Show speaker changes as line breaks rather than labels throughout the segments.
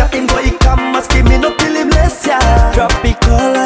Got him boy come asking me no pill less yeah. Tropical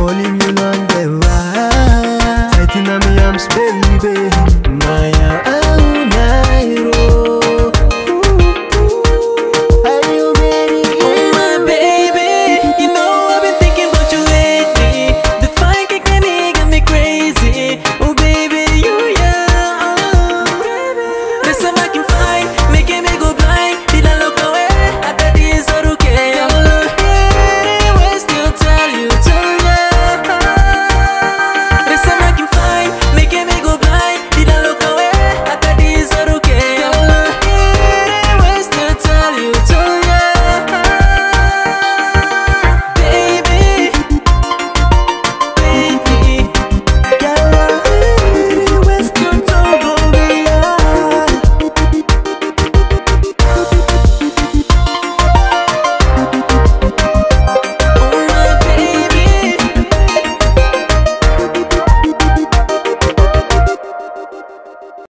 Holding you on the wire Tighten me, I'm spinning.